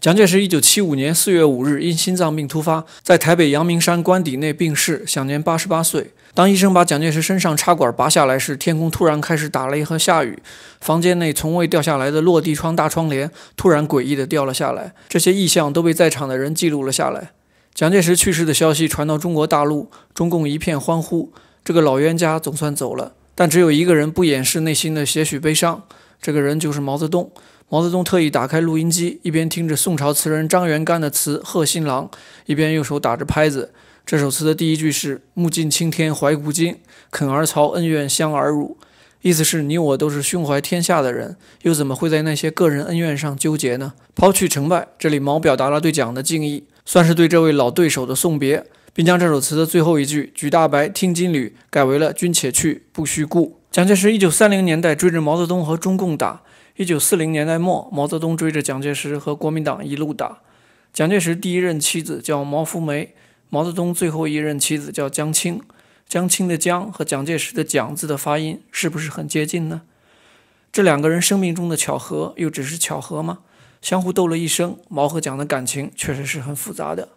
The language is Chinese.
蒋介石一九七五年四月五日因心脏病突发，在台北阳明山官邸内病逝，享年八十八岁。当医生把蒋介石身上插管拔下来时，天空突然开始打雷和下雨，房间内从未掉下来的落地窗大窗帘突然诡异地掉了下来。这些异象都被在场的人记录了下来。蒋介石去世的消息传到中国大陆，中共一片欢呼，这个老冤家总算走了。但只有一个人不掩饰内心的些许悲伤，这个人就是毛泽东。毛泽东特意打开录音机，一边听着宋朝词人张元干的词《贺新郎》，一边用手打着拍子。这首词的第一句是“目尽青天怀古今，肯儿曹恩怨相耳辱”，意思是你我都是胸怀天下的人，又怎么会在那些个人恩怨上纠结呢？抛去成败，这里毛表达了对蒋的敬意，算是对这位老对手的送别，并将这首词的最后一句“举大白，听金缕”改为了“君且去，不须顾”。蒋介石一九三零年代追着毛泽东和中共打。一九四零年代末，毛泽东追着蒋介石和国民党一路打。蒋介石第一任妻子叫毛福梅，毛泽东最后一任妻子叫江青。江青的江和蒋介石的蒋字的发音是不是很接近呢？这两个人生命中的巧合，又只是巧合吗？相互斗了一生，毛和蒋的感情确实是很复杂的。